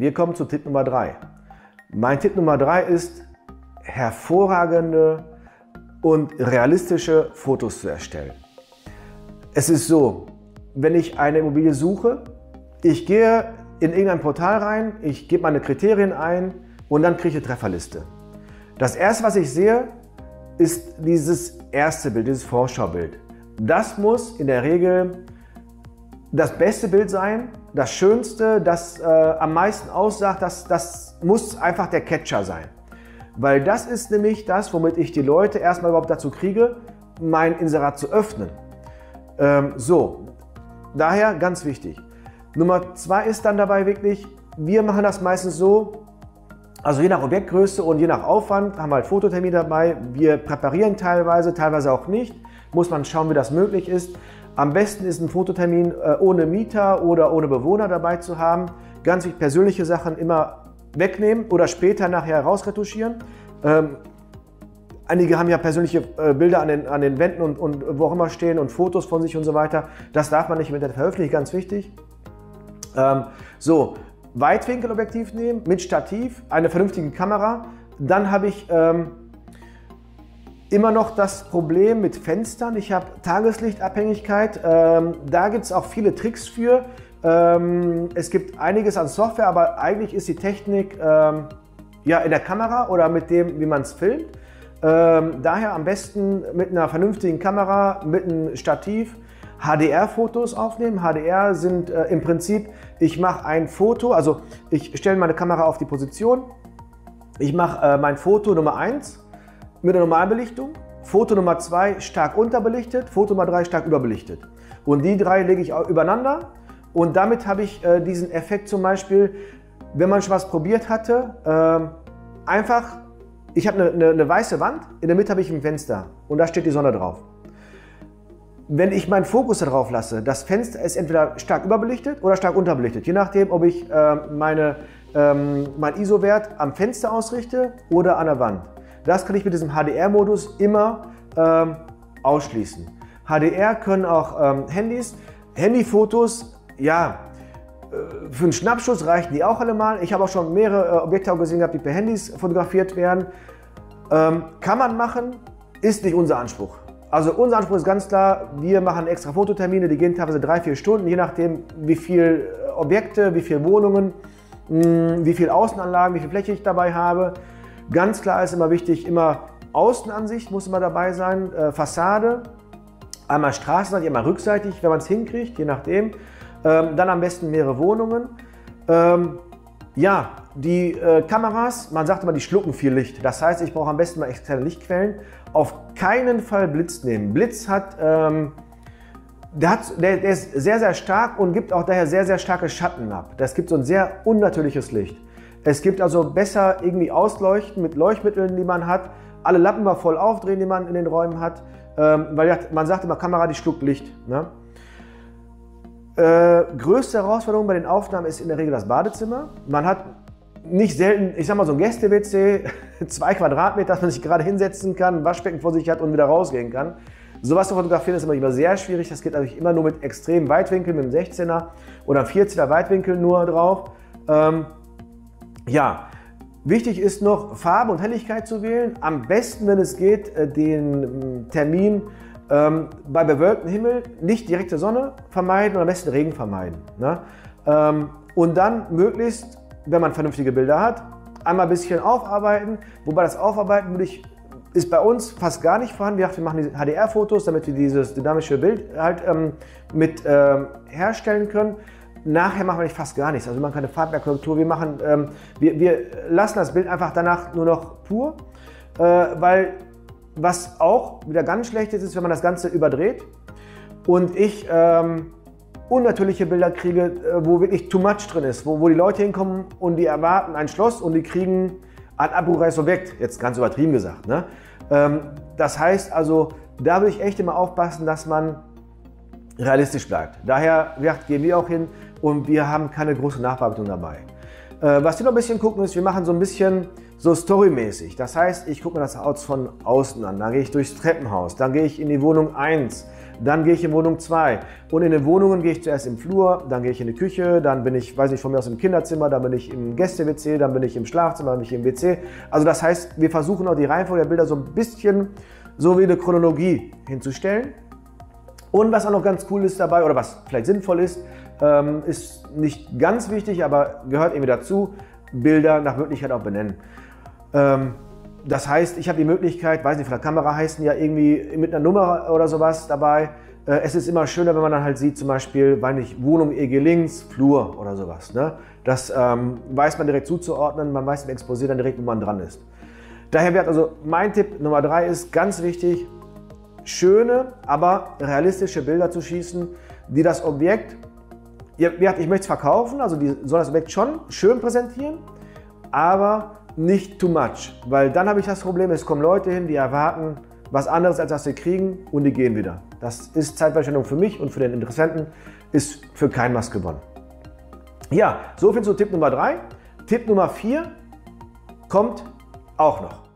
Wir kommen zu Tipp Nummer 3. Mein Tipp Nummer 3 ist, hervorragende und realistische Fotos zu erstellen. Es ist so, wenn ich eine Immobilie suche, ich gehe in irgendein Portal rein, ich gebe meine Kriterien ein und dann kriege ich eine Trefferliste. Das erste, was ich sehe, ist dieses erste Bild, dieses Vorschaubild. Das muss in der Regel das beste Bild sein, das schönste, das äh, am meisten aussagt, das, das muss einfach der Catcher sein. Weil das ist nämlich das, womit ich die Leute erstmal überhaupt dazu kriege, mein Inserat zu öffnen. Ähm, so, daher ganz wichtig. Nummer zwei ist dann dabei wirklich, wir machen das meistens so, also je nach Objektgröße und je nach Aufwand haben wir halt Fototermin dabei. Wir präparieren teilweise, teilweise auch nicht. Muss man schauen, wie das möglich ist. Am besten ist ein Fototermin äh, ohne Mieter oder ohne Bewohner dabei zu haben. Ganz persönliche Sachen immer wegnehmen oder später nachher rausretuschieren. Ähm, einige haben ja persönliche äh, Bilder an den, an den Wänden und, und wo auch immer stehen und Fotos von sich und so weiter. Das darf man nicht mit der veröffentlichen, ganz wichtig. Ähm, so, Weitwinkelobjektiv nehmen mit Stativ, eine vernünftige Kamera. Dann habe ich ähm, Immer noch das Problem mit Fenstern. Ich habe Tageslichtabhängigkeit. Ähm, da gibt es auch viele Tricks für. Ähm, es gibt einiges an Software, aber eigentlich ist die Technik ähm, ja, in der Kamera oder mit dem, wie man es filmt. Ähm, daher am besten mit einer vernünftigen Kamera, mit einem Stativ, HDR-Fotos aufnehmen. HDR sind äh, im Prinzip, ich mache ein Foto, also ich stelle meine Kamera auf die Position, ich mache äh, mein Foto Nummer 1 mit der Normalbelichtung, Foto Nummer 2 stark unterbelichtet, Foto Nummer 3 stark überbelichtet. Und die drei lege ich übereinander und damit habe ich äh, diesen Effekt zum Beispiel, wenn man schon was probiert hatte, äh, einfach, ich habe eine, eine, eine weiße Wand, in der Mitte habe ich ein Fenster und da steht die Sonne drauf. Wenn ich meinen Fokus darauf lasse, das Fenster ist entweder stark überbelichtet oder stark unterbelichtet, je nachdem, ob ich äh, meine, ähm, mein ISO-Wert am Fenster ausrichte oder an der Wand. Das kann ich mit diesem HDR-Modus immer ähm, ausschließen. HDR können auch ähm, Handys. Handyfotos, ja, äh, für einen Schnappschuss reichen die auch alle mal. Ich habe auch schon mehrere äh, Objekte auch gesehen die per Handys fotografiert werden. Ähm, kann man machen, ist nicht unser Anspruch. Also unser Anspruch ist ganz klar, wir machen extra Fototermine, die gehen teilweise drei, vier Stunden, je nachdem wie viele äh, Objekte, wie viele Wohnungen, mh, hm, wie viele Außenanlagen, wie viel Fläche ich dabei habe. Ganz klar ist immer wichtig, immer Außenansicht muss immer dabei sein, äh, Fassade, einmal straßenseitig, einmal rückseitig, wenn man es hinkriegt, je nachdem. Ähm, dann am besten mehrere Wohnungen. Ähm, ja, die äh, Kameras, man sagt immer, die schlucken viel Licht. Das heißt, ich brauche am besten mal externe Lichtquellen. Auf keinen Fall Blitz nehmen. Blitz hat, ähm, der, hat der, der ist sehr, sehr stark und gibt auch daher sehr, sehr starke Schatten ab. Das gibt so ein sehr unnatürliches Licht. Es gibt also besser irgendwie ausleuchten mit Leuchtmitteln, die man hat. Alle Lampen mal voll aufdrehen, die man in den Räumen hat. Ähm, weil man sagt immer, Kamera, die schluckt Licht. Ne? Äh, größte Herausforderung bei den Aufnahmen ist in der Regel das Badezimmer. Man hat nicht selten, ich sag mal so ein Gäste-WC, zwei Quadratmeter, dass man sich gerade hinsetzen kann, ein Waschbecken vor sich hat und wieder rausgehen kann. Sowas zu fotografieren ist immer sehr schwierig. Das geht natürlich immer nur mit extremen Weitwinkeln, mit einem 16er oder einem 14er Weitwinkel nur drauf. Ähm, ja, wichtig ist noch Farbe und Helligkeit zu wählen. Am besten, wenn es geht, äh, den ähm, Termin ähm, bei bewölktem Himmel nicht direkte Sonne vermeiden und am besten Regen vermeiden. Ne? Ähm, und dann möglichst, wenn man vernünftige Bilder hat, einmal ein bisschen aufarbeiten. Wobei das Aufarbeiten würde ich, ist bei uns fast gar nicht vorhanden. Wir machen HDR-Fotos, damit wir dieses dynamische Bild halt ähm, mit ähm, herstellen können. Nachher machen wir nicht fast gar nichts. Also wir machen keine Farbwerkkorrektur. Wir, machen, ähm, wir, wir lassen das Bild einfach danach nur noch pur, äh, weil was auch wieder ganz schlecht ist, ist, wenn man das Ganze überdreht und ich ähm, unnatürliche Bilder kriege, äh, wo wirklich too much drin ist, wo, wo die Leute hinkommen und die erwarten ein Schloss und die kriegen ein abrufreiches Objekt, jetzt ganz übertrieben gesagt. Ne? Ähm, das heißt also, da würde ich echt immer aufpassen, dass man realistisch bleibt. Daher gehen wir auch hin, und wir haben keine große Nachbearbeitung dabei. Äh, was wir noch ein bisschen gucken ist, wir machen so ein bisschen so storymäßig. Das heißt, ich gucke mir das Haus von außen an, dann gehe ich durchs Treppenhaus, dann gehe ich in die Wohnung 1, Dann gehe ich in Wohnung 2. Und in den Wohnungen gehe ich zuerst im Flur, dann gehe ich in die Küche, dann bin ich, weiß nicht, von mir aus im Kinderzimmer, dann bin ich im Gäste-WC, dann bin ich im Schlafzimmer, dann bin ich im WC. Also das heißt, wir versuchen auch die Reihenfolge der Bilder so ein bisschen so wie eine Chronologie hinzustellen. Und was auch noch ganz cool ist dabei, oder was vielleicht sinnvoll ist, ähm, ist nicht ganz wichtig, aber gehört irgendwie dazu, Bilder nach Möglichkeit auch benennen. Ähm, das heißt, ich habe die Möglichkeit, weiß nicht, von der Kamera heißen ja irgendwie mit einer Nummer oder sowas dabei. Äh, es ist immer schöner, wenn man dann halt sieht, zum Beispiel, weiß nicht, Wohnung EG links, Flur oder sowas. Ne? Das ähm, weiß man direkt zuzuordnen, man weiß im Exposé dann direkt, wo man dran ist. Daher wird also mein Tipp Nummer drei ist ganz wichtig, schöne, aber realistische Bilder zu schießen, die das Objekt, ich möchte es verkaufen, also die soll das Objekt schon schön präsentieren, aber nicht too much, weil dann habe ich das Problem, es kommen Leute hin, die erwarten was anderes, als was sie kriegen und die gehen wieder. Das ist Zeitverschwendung für mich und für den Interessenten, ist für keinen was gewonnen. Ja, so viel zu Tipp Nummer 3. Tipp Nummer 4 kommt auch noch.